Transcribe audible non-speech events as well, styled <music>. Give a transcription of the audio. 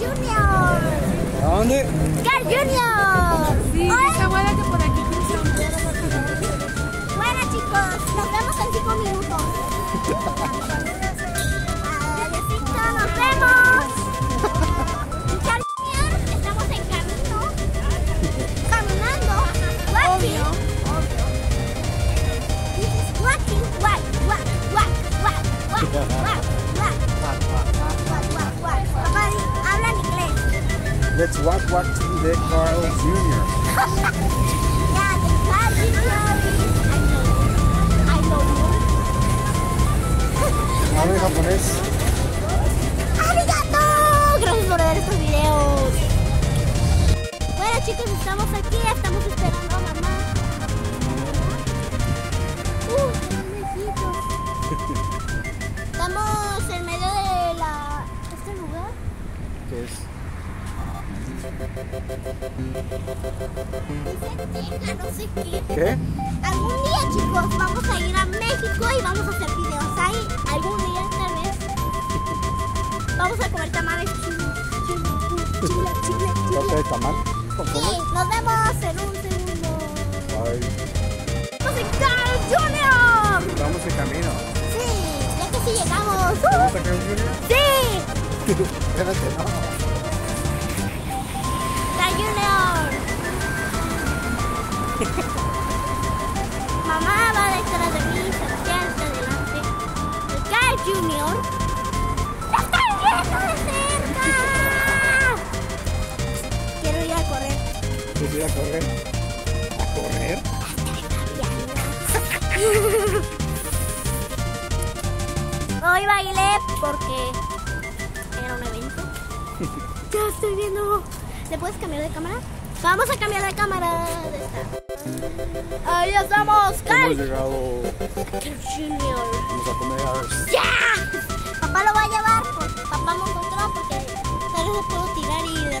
Junior. ¿A dónde? Carl Junior. Sí, está buena que por aquí cruzamos. Bueno chicos, nos is- I know. I know you. Habla en japonés. ¡Arigato! Gracias por ver estos videos. Bueno chicos, estamos aquí, estamos esperando a mamá. <laughs> Uh. Estamos en medio de la... ¿Este lugar? ¿Qué es? Qué. Algún día chicos, vamos a ir a México y vamos a hacer videos ahí. Algún día tal vez. Vamos a comer tamales. Chile, chile, chile, ¿Ya chile. te tamal? ¿Con Sí, nos vemos en un segundo. Ay, ¡Vamos en Carl Junior! estamos en camino. Sí, ya casi llegamos. ¿Te ¡Uh! gusta Carl Jr.? ¡Sí! <laughs> Espérate, no. Mamá va detrás de mí, Sebastián está delante. El Carl Junior. ¡La estoy viendo de cerca! Quiero ir a correr. ¿Quieres ir a correr? ¿A correr? Hoy bailé porque era un evento. <laughs> Ya estoy viendo. ¿Le puedes cambiar de cámara? Vamos a cambiar de cámara hemos llegado. Vamos a comer a ver. ¡Ya! Papá lo va a llevar, pues, papá me encontró porque tal vez lo puedo tirar y le